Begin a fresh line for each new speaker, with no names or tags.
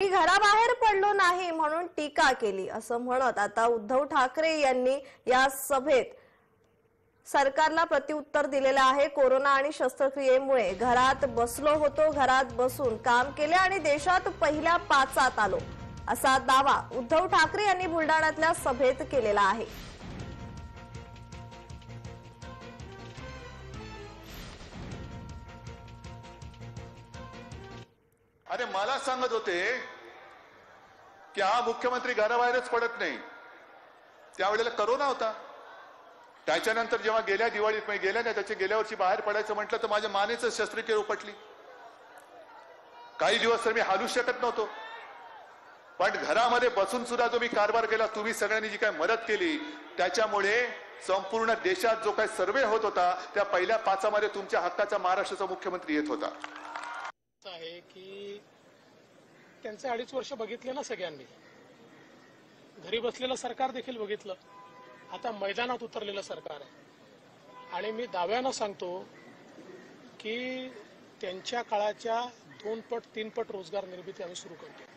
मी घराबाहेर पडलो नाही म्हणून टीका केली असं म्हणत आता उद्धव ठाकरे यांनी या सभेत सरकारला प्रत्युत्तर दिलेलं आहे. कोरोना आणि शस्त्रक्रियेमुळे घरात बसलो होतो घरात बसून काम केले आणि देशात पहिल्या पाचात आलो असा दावा उद्धव ठाकरे यांनी बुलडाण्यातल्या सभेत केलेला आहे.
अरे मला सांगत होते की हा मुख्यमंत्री घराबाहेरच पडत नाही. त्यावेळेला करोना होता. त्याच्यानंतर जेव्हा गेल्या दिवाळीत म्हणजे गेल्या नाही त्याच्या गेल्या वर्षी बाहेर पडायचं म्हटलं तर माझ्या मानेच शस्त्रक्रिया उपटली. काही दिवस तर मी हालू शकत नव्हतो. पण घरामध्ये बसून सुद्धा जो मी कारभार केला तुम्ही सगळ्यांनी जी काय मदत केली त्याच्यामुळे संपूर्ण देशात जो काही सर्वे होत होता त्या पहिल्या पाचामध्ये तुमच्या हक्काचा महाराष्ट्राचा मुख्यमंत्री येत होता.
आहे की त्यांचे अडीच वर्ष बघितले ना सगळ्यांनी. घरी बसलेलं सरकार देखील बघितलं. आता मैदानात उतरलेलं सरकार आहे. आणि मी दाव्यानं सांगतो की त्यांच्या काळाच्या दोन पट तीन पट रोजगार निर्मिती आम्ही सुरू करतो.